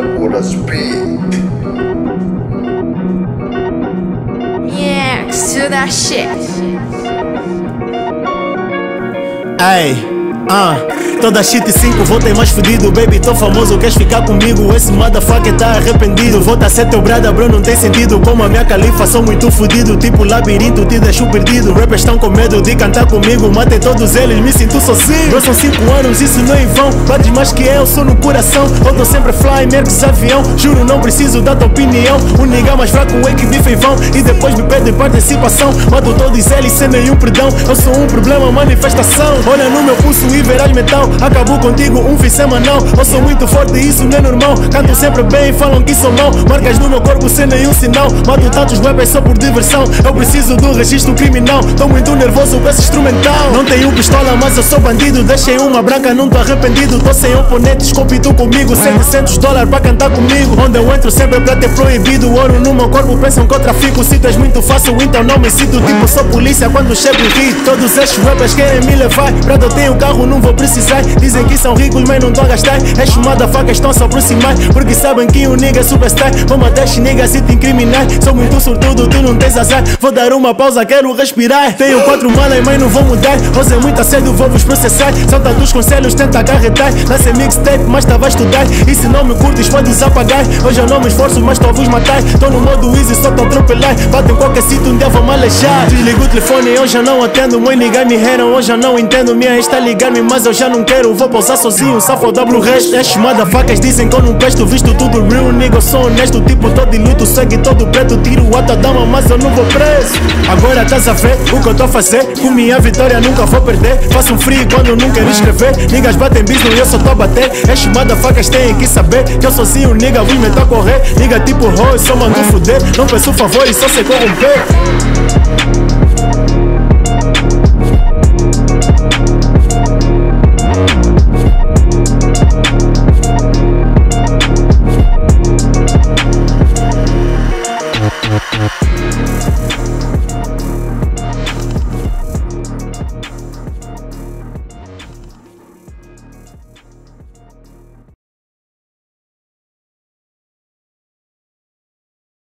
with would speed. Yeah, do that shit. Hey. Ah, toda shit 5 volta é mais fudido. Baby, tô famoso, queres ficar comigo? Esse motherfucker tá arrependido. Volta a ser teu brada, bro, não tem sentido. Como a minha califa, sou muito fudido. Tipo labirinto, te deixo perdido. Rappers tão com medo de cantar comigo. Matei todos eles, me sinto sozinho. Bro, são 5 anos, isso não é em vão. Bates mais que eu, sou no coração. Eu tô sempre fly, merques avião Juro, não preciso da tua opinião. O nigga mais fraco é que vive em vão. E depois me pede participação. Mato todos eles sem nenhum perdão. Eu sou um problema, manifestação. Olha no meu pulso e verás metal Acabou contigo um fim semanal Eu sou muito forte isso não é normal. Canto sempre bem, falam que sou mau. Marcas no meu corpo sem nenhum sinal. Mato tantos rappers só por diversão. Eu preciso do registro criminal. Tô muito nervoso com esse instrumental. Não tenho pistola, mas eu sou bandido. Deixei uma branca, não tô arrependido. Tô sem oponentes, compito comigo. 700 dólares pra cantar comigo. Onde eu entro sempre é pra ter proibido. Ouro no meu corpo, pensam que eu trafico. Se tu és muito fácil, então não me sinto. Tipo, sou polícia quando chego rio Todos estes rappers querem me levar. Prado eu tenho carro, não vou precisar. Dizem que são ricos, mas não tô a gastar. É chamada faca, estão se aproximar Porque sabem que o nigga é superstar. Vou matar este nigga se te incriminar. Sou muito sortudo, tu não tens azar. Vou dar uma pausa, quero respirar. Tenho quatro malas, mas não vou mudar. Hoje é muito cedo, vou vos processar. São tantos conselhos, tenta acarretar. Nasce mixtape, mas tava a estudar. E se não me curtes, podes apagar. Hoje eu não me esforço, mas tô a vos matar. Tô no modo easy, só tô a atropelar. Bate em qualquer sítio, um dia vou me alejar Desligo o telefone, eu já não atendo. Mãe ligar me heram, hoje eu não entendo. Minha está a mas eu já não quero. Vou pousar sozinho, safo o resto Estes facas dizem que eu não presto Visto tudo real, nigga, eu sou honesto Tipo, tô de luto, sangue todo preto. Tiro a tua dama, mas eu não vou preso. Agora estás a ver o que eu tô a fazer. Com minha vitória nunca vou perder. Faço um free quando não quero escrever. Niggas batem business e eu só tô a bater. Estes facas têm que saber Que eu sozinho, nigga, vou meter a correr. Nigga tipo Roy, só mando fuder Não peço favor e só sei corromper